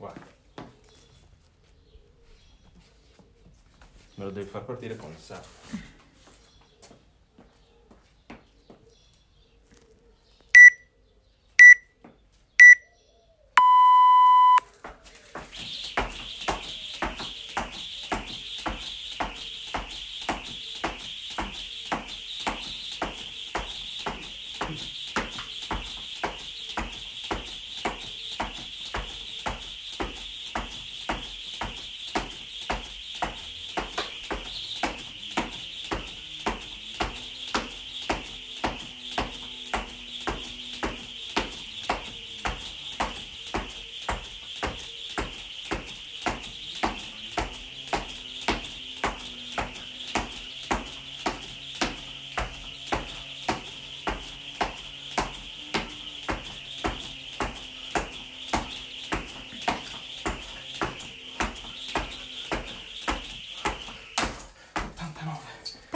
Guarda. Me lo devi far partire con il sacco.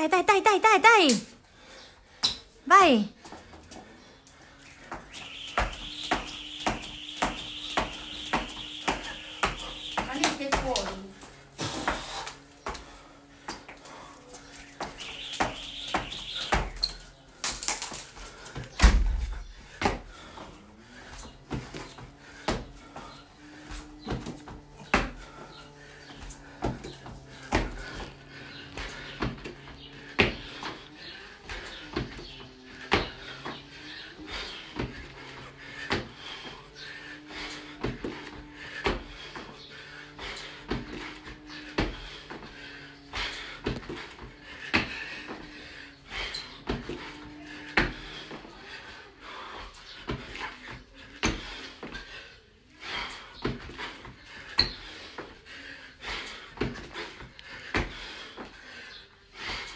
Dai, dai, dai, dai, dai, dai. Vai. Anche fuori. Dai.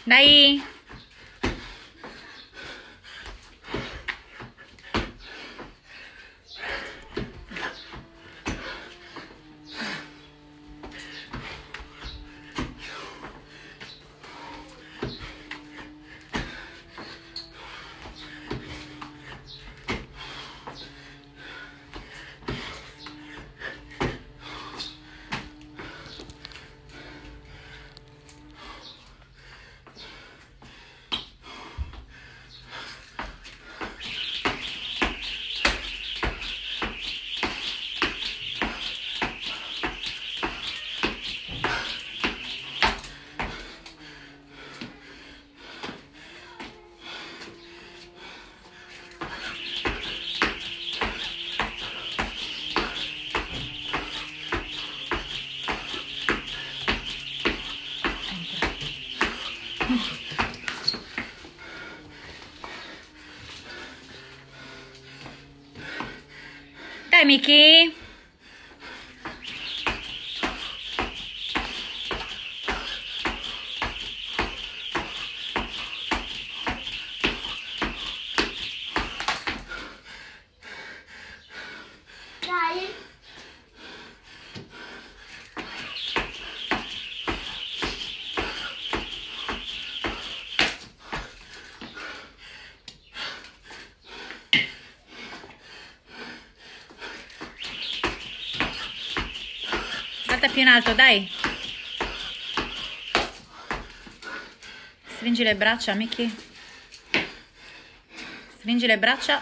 Dai, Miki. Dai. Salta più in alto, dai. Stringi le braccia, Miki. Stringi le braccia.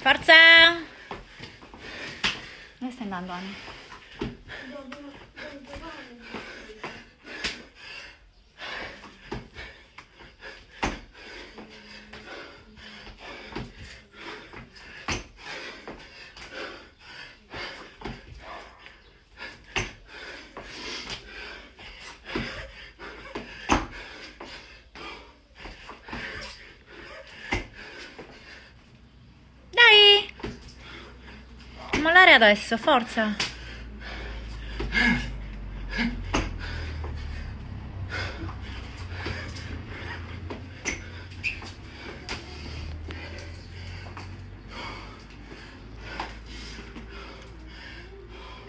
Forza! Dove stai andando, Ani? fare adesso, forza.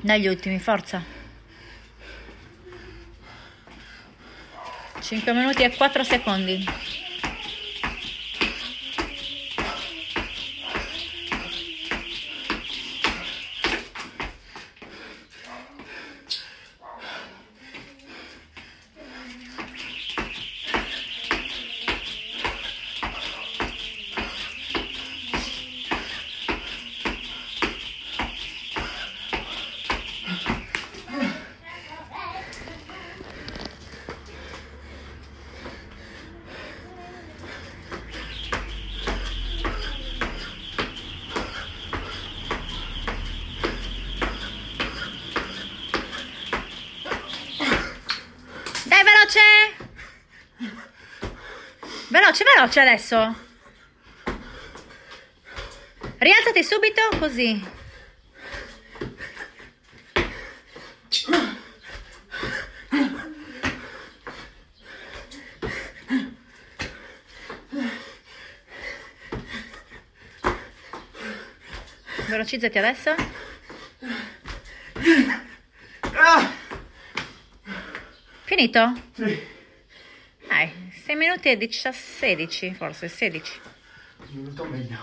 Dagli ultimi, forza. 5 minuti e 4 secondi. Veloce, veloce adesso. Rialzati subito, così. Velocizzati adesso. Ah! Finito? Sì. Dai, 6 minuti e 16, forse 16. Un minuto meglio.